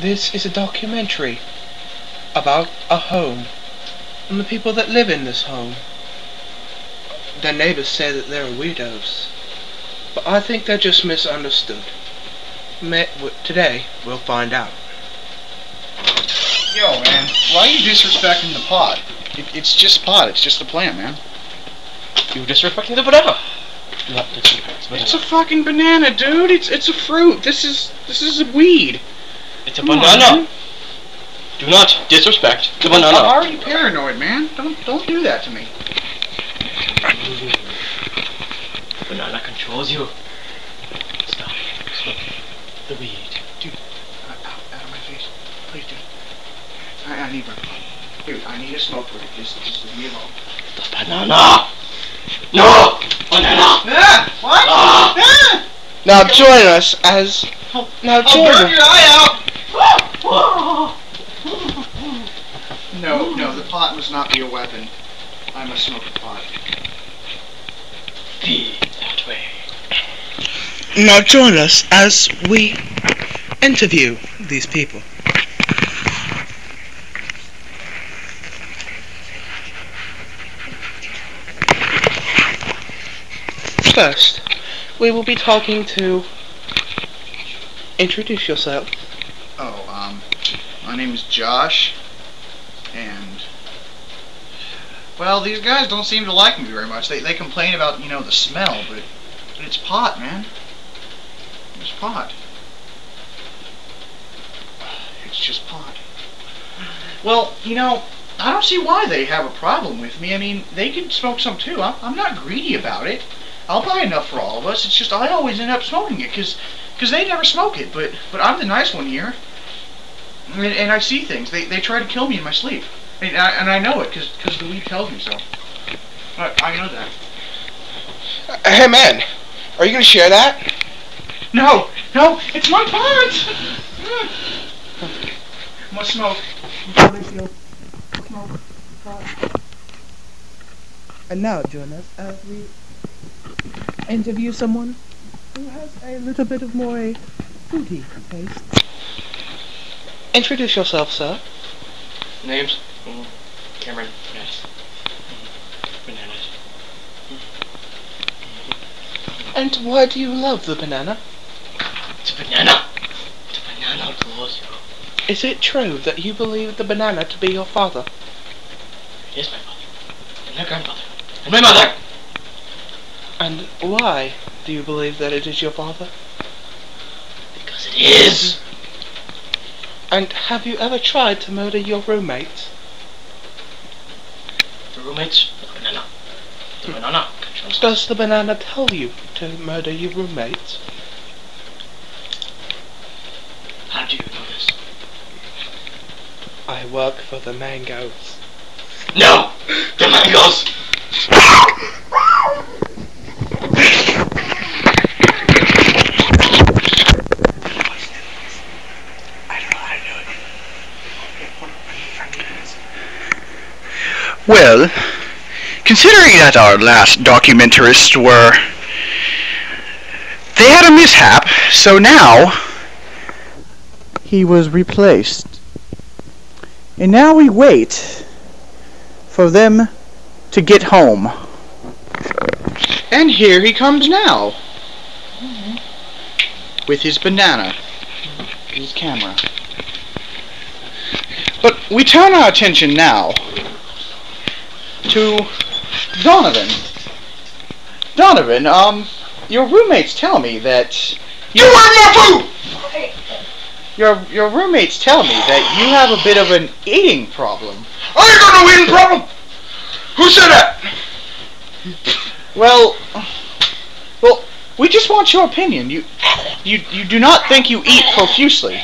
This is a documentary about a home and the people that live in this home. Their neighbors say that they're weirdos, but I think they're just misunderstood. May, w- today we'll find out. Yo, man, why are you disrespecting the pot? It, it's just pot. It's just a plant, man. You're disrespecting the banana. Not disrespect It's a fucking banana, dude. It's it's a fruit. This is this is a weed. It's a Come banana. man. Do not disrespect the banana. I'm already paranoid, man. Don't don't do that to me. Banana controls you. Stop smoking the weed. Dude, out, out, out of my face, please, dude. I, I need my dude. I need a smoke break. Just just leave me alone. The banana. No, banana. Ah, what? Ah. Ah! Now join us as now join. I'll burn us. your eye out. No, no, the pot must not be a weapon. I must smoke the pot. Be that way. Now join us as we interview these people. First, we will be talking to. Introduce yourself. Oh, um, my name is Josh, and well, these guys don't seem to like me very much. They they complain about you know the smell, but but it's pot, man. It's pot. It's just pot. Well, you know, I don't see why they have a problem with me. I mean, they can smoke some too. I'm, I'm not greedy about it. I'll buy enough for all of us. It's just I always end up smoking it because cause they never smoke it. But but I'm the nice one here. And, and I see things. They, they try to kill me in my sleep. And I, and I know it because the weed tells me so. I, I know that. Uh, hey man, are you gonna share that? No, no, it's my part. Must smoke. Smoke. And now join us as we interview someone who has a little bit of more a fruity taste. Introduce yourself, sir. Names? Mm. Cameron. Yes. Mm. Bananas. And why do you love the banana? It's a banana. It's a banana controls you. Is it true that you believe the banana to be your father? It is my father. And my grandfather. And my mother. And why do you believe that it is your father? Because it is. And have you ever tried to murder your roommate? Roommates. The banana. The banana. Does the banana tell you to murder your roommates? How do you know this? I work for the mangoes. No! The mangoes! I don't know how to do it. Well, considering that our last documentarists were. They had a mishap, so now. He was replaced. And now we wait for them to get home. And here he comes now. With his banana. His camera. But we turn our attention now to Donovan. Donovan, um, your roommates tell me that you are my your your roommates tell me that you have a bit of an eating problem. I ain't got no eating problem! Who said that? Well, well, we just want your opinion. You, you, you do not think you eat profusely.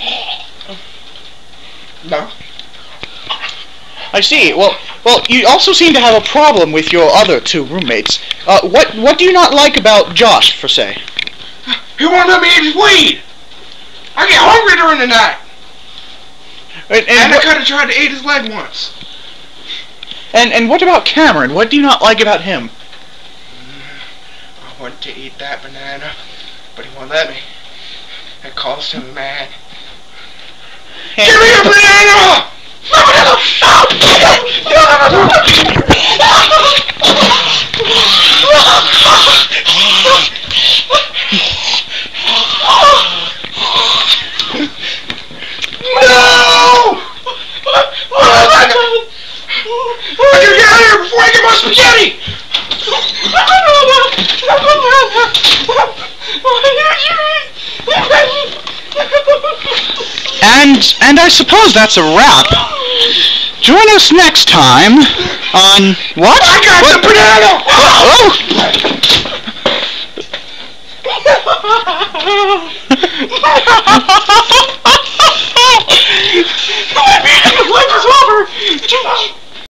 No. I see. Well, well, you also seem to have a problem with your other two roommates. Uh, what, what do you not like about Josh, for say? He won't let me eat his weed! I get hungry during the night! And, and, And I could have tried to eat his leg once. and, and what about Cameron? What do you not like about him? I wanted to eat that banana, but he won't let me. It cost him, man. Give me your banana! No! I gotta get spaghetti! And and I suppose that's a wrap. Join us next time on what? I got What? the banana! Oh!